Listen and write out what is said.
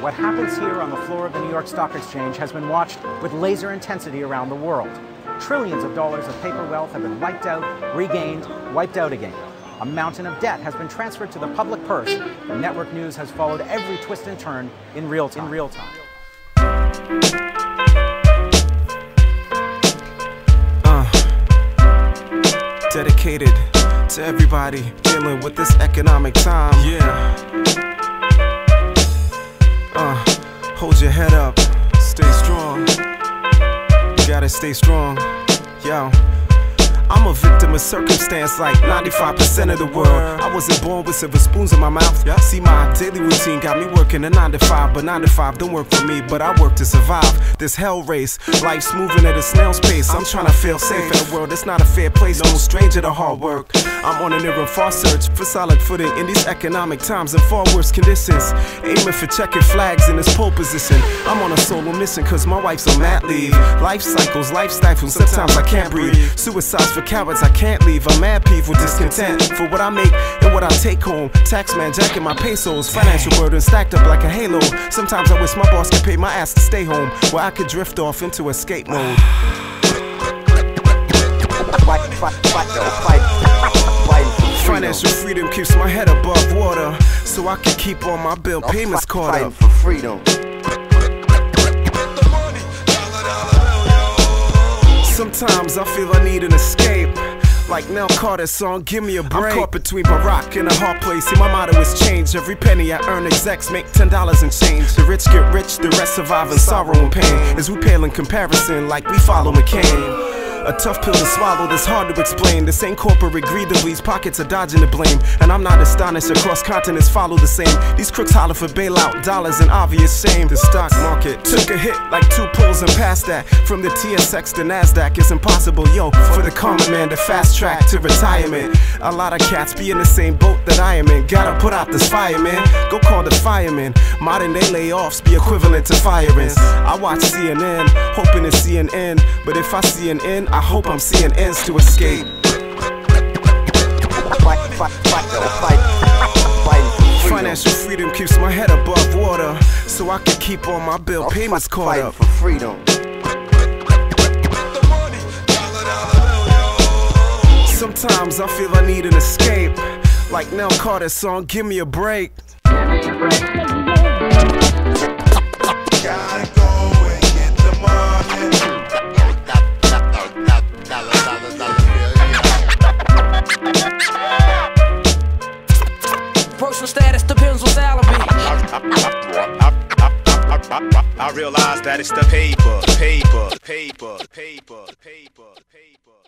what happens here on the floor of the New York Stock Exchange has been watched with laser intensity around the world. Trillions of dollars of paper wealth have been wiped out, regained, wiped out again. A mountain of debt has been transferred to the public purse, and network news has followed every twist and turn in real time. In real time. Uh, dedicated to everybody dealing with this economic time. Yeah. Your head up, stay strong. You gotta stay strong, yo. I'm a victim of circumstance like 95% of the world. I wasn't born with silver spoons in my mouth. Yeah. See, my daily routine got me working a 9 to 5, but 9 to 5 don't work for me. But I work to survive this hell race. Life's moving at a snail's pace. I'm trying to feel safe in a world that's not a fair place. No stranger to hard work. I'm on a near and far search for solid footing in these economic times and far worse conditions. Aiming for checking flags in this pole position. I'm on a solo mission cause my wife's on mat leave. Life cycles, life stifles, sometimes I can't breathe. Suicides for cowards, I can't leave. I'm mad people discontent for what I make and what I take home. Taxman jacking my pesos, financial burden stacked up like a halo. Sometimes I wish my boss could pay my ass to stay home, where I could drift off into escape mode. Financial freedom keeps my head above water, so I can keep all my bill payments caught up. for freedom. Sometimes I feel I need an escape. Like Nell Carter's song, Give Me a Break. I'm caught between a rock and a hard place. See, my motto is change. Every penny I earn, execs make ten dollars and change. The rich get rich, the rest survive in sorrow and pain. As we pale in comparison, like we follow McCain. A tough pill to swallow that's hard to explain. The same corporate greed that leaves pockets are dodging the blame. And I'm not astonished across continents follow the same. These crooks holler for bailout, dollars and obvious shame. The stock market took a hit like two pulls and past that. From the TSX to NASDAQ, it's impossible, yo, for the common man to fast track to retirement. A lot of cats be in the same boat that I am in. Gotta put out this fire, man. Go call the fireman. Modern day layoffs be equivalent to firings. I watch CNN, hoping to see an end. But if I see an end, I hope I'm seeing ends to escape. Financial freedom keeps my head above water, so I can keep all my bill payments caught up. for freedom. Sometimes I feel I need an escape, like Nell Carter's song, Give Me a Break. Gotta go Personal status depends on salary. I realize that it's the paper, paper, paper, paper, paper, paper.